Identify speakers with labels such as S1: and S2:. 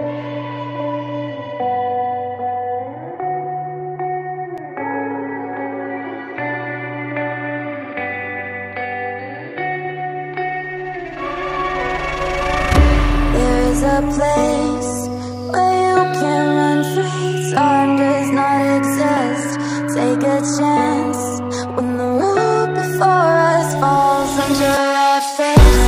S1: There's a place where you can run free. Time does not exist. Take a chance when the world before us falls under our feet.